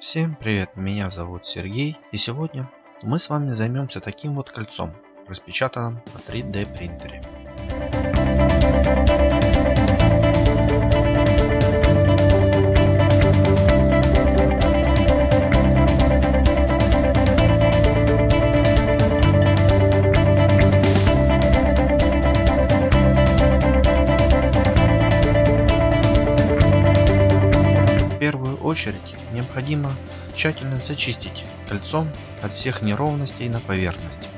Всем привет, меня зовут Сергей и сегодня мы с вами займемся таким вот кольцом, распечатанным на 3D принтере. Очередь необходимо тщательно зачистить кольцом от всех неровностей на поверхности.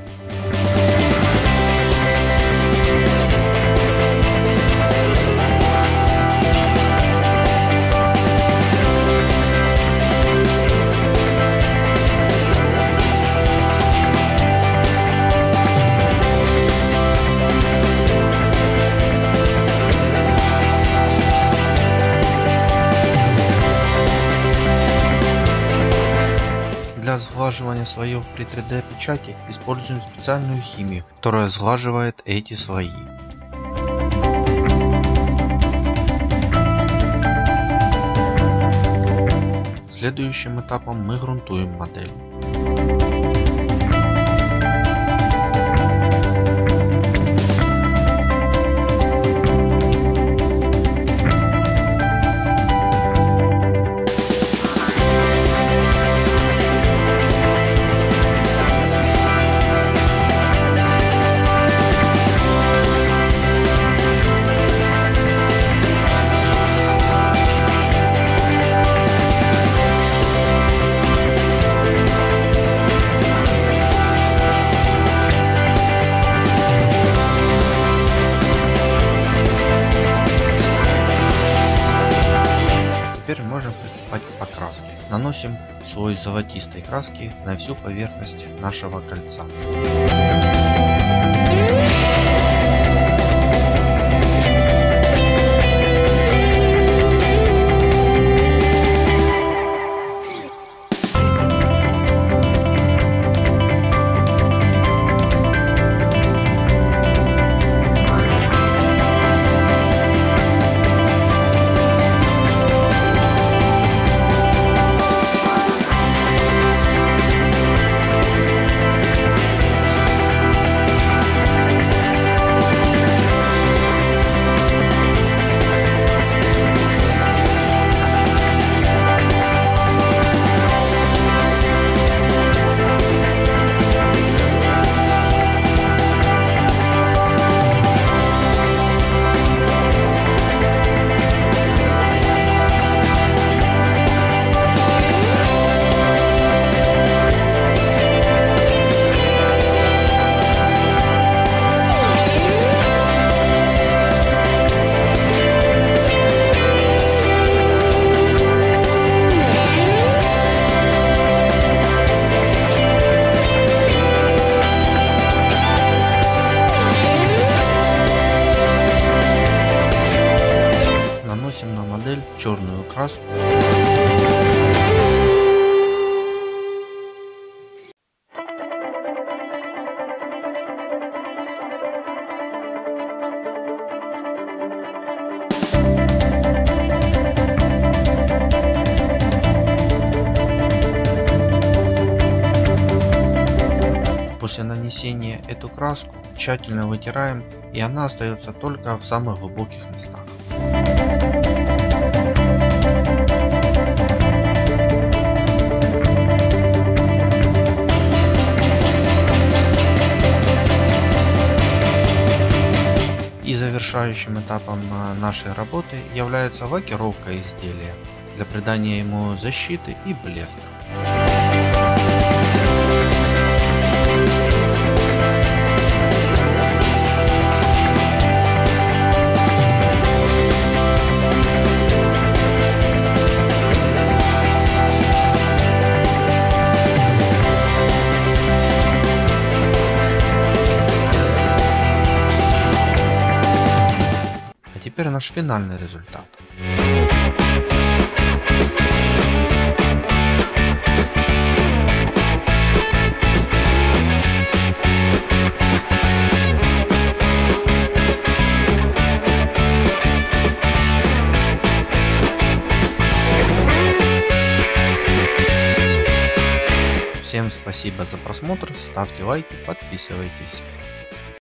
Сглаживания слоев при 3D печати используем специальную химию, которая сглаживает эти слои. Следующим этапом мы грунтуем модель. Теперь можем приступать к покраске. Наносим слой золотистой краски на всю поверхность нашего кольца. Черную краску. После нанесения эту краску тщательно вытираем и она остается только в самых глубоких местах. Завершающим этапом нашей работы является лакировка изделия для придания ему защиты и блеска. Теперь наш финальный результат. Всем спасибо за просмотр, ставьте лайки, подписывайтесь.